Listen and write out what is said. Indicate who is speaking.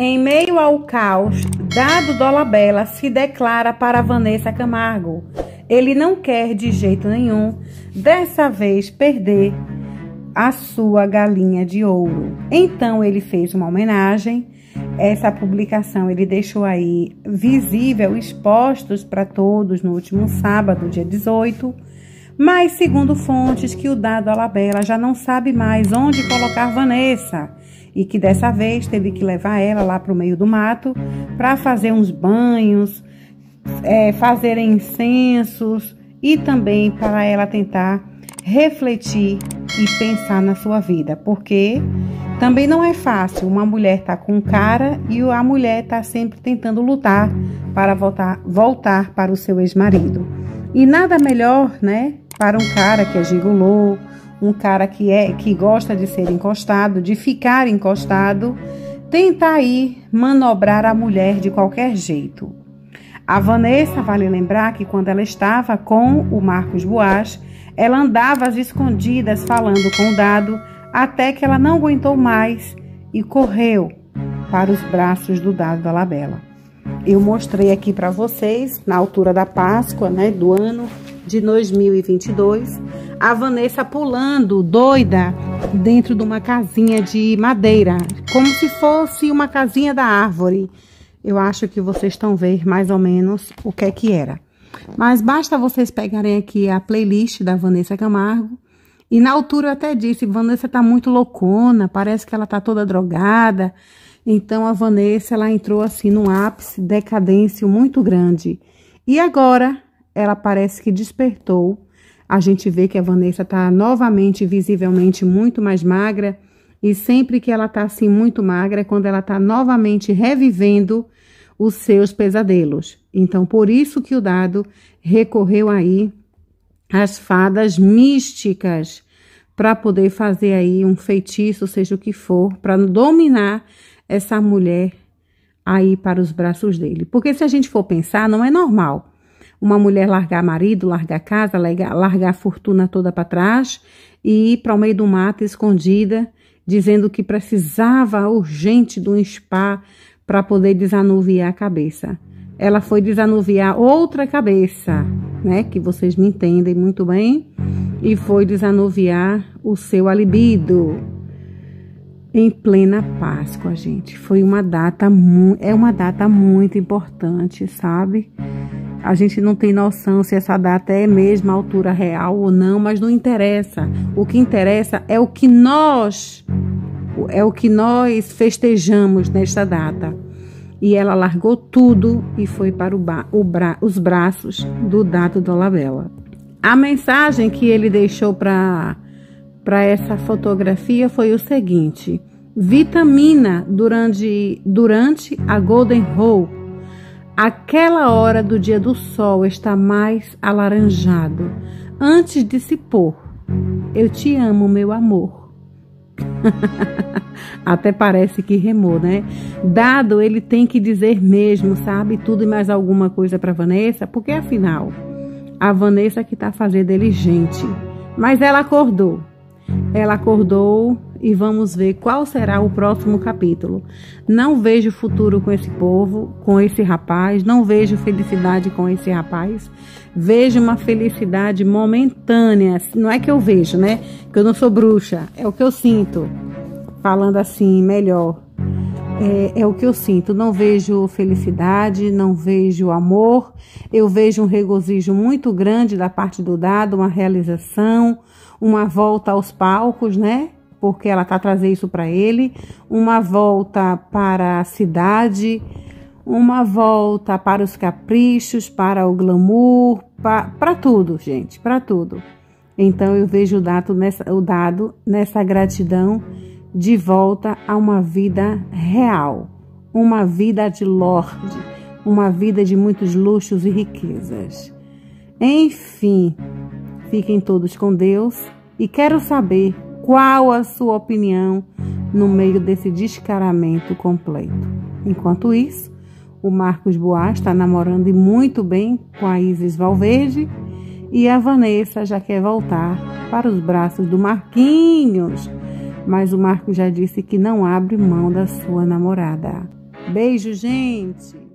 Speaker 1: Em meio ao caos, Dado Dolabella se declara para Vanessa Camargo. Ele não quer de jeito nenhum, dessa vez, perder a sua galinha de ouro. Então ele fez uma homenagem. Essa publicação ele deixou aí visível, expostos para todos no último sábado, dia 18. Mas, segundo fontes, que o dado Alabella já não sabe mais onde colocar Vanessa e que dessa vez teve que levar ela lá para o meio do mato para fazer uns banhos, é, fazer incensos e também para ela tentar refletir e pensar na sua vida, porque também não é fácil uma mulher estar tá com cara e a mulher está sempre tentando lutar para voltar, voltar para o seu ex-marido. E nada melhor, né, para um cara que é gigolô, um cara que é que gosta de ser encostado, de ficar encostado, tenta aí manobrar a mulher de qualquer jeito. A Vanessa, vale lembrar que quando ela estava com o Marcos Boas, ela andava às escondidas falando com o dado até que ela não aguentou mais e correu para os braços do dado da Labela. Eu mostrei aqui para vocês, na altura da Páscoa, né, do ano de 2022, a Vanessa pulando doida dentro de uma casinha de madeira, como se fosse uma casinha da árvore. Eu acho que vocês estão vendo mais ou menos o que é que era. Mas basta vocês pegarem aqui a playlist da Vanessa Camargo. E na altura eu até disse, Vanessa tá muito loucona, parece que ela tá toda drogada. Então a Vanessa, ela entrou assim num ápice decadência muito grande. E agora ela parece que despertou. A gente vê que a Vanessa tá novamente, visivelmente, muito mais magra. E sempre que ela tá assim muito magra, é quando ela tá novamente revivendo os seus pesadelos. Então, por isso que o dado recorreu aí às fadas místicas para poder fazer aí um feitiço, seja o que for, para dominar essa mulher aí para os braços dele. Porque se a gente for pensar, não é normal uma mulher largar marido, largar casa, largar, a fortuna toda para trás e ir para o meio do mato escondida, dizendo que precisava urgente de um spa para poder desanuviar a cabeça. Ela foi desanuviar outra cabeça, né? Que vocês me entendem muito bem. E foi desanuviar o seu alibido em plena Páscoa, gente. Foi uma data é uma data muito importante, sabe? A gente não tem noção se essa data é mesmo a altura real ou não, mas não interessa. O que interessa é o que nós é o que nós festejamos nesta data. E ela largou tudo e foi para o bra os braços do Dado Dolabella. A mensagem que ele deixou para essa fotografia foi o seguinte: vitamina durante, durante a Golden Hour. Aquela hora do dia do sol está mais alaranjado. Antes de se pôr, eu te amo, meu amor. Até parece que remou, né? Dado, ele tem que dizer mesmo, sabe? Tudo e mais alguma coisa para Vanessa, porque afinal, a Vanessa que tá fazendo ele gente. Mas ela acordou. Ela acordou e vamos ver qual será o próximo capítulo. Não vejo futuro com esse povo, com esse rapaz, não vejo felicidade com esse rapaz. Vejo uma felicidade momentânea. Não é que eu vejo, né? Que eu não sou bruxa, é o que eu sinto. Falando assim, melhor. É, é, o que eu sinto. Não vejo felicidade, não vejo amor. Eu vejo um regozijo muito grande da parte do dado, uma realização, uma volta aos palcos, né? Porque ela está trazendo isso para ele, uma volta para a cidade, uma volta para os caprichos, para o glamour, para tudo, gente, para tudo. Então eu vejo o dado, nessa, o dado nessa gratidão de volta a uma vida real, uma vida de lorde, uma vida de muitos luxos e riquezas. Enfim, fiquem todos com Deus e quero saber qual a sua opinião no meio desse descaramento completo? Enquanto isso, o Marcos Boas está namorando muito bem com a Isis Valverde e a Vanessa já quer voltar para os braços do Marquinhos. Mas o Marcos já disse que não abre mão da sua namorada. Beijo, gente!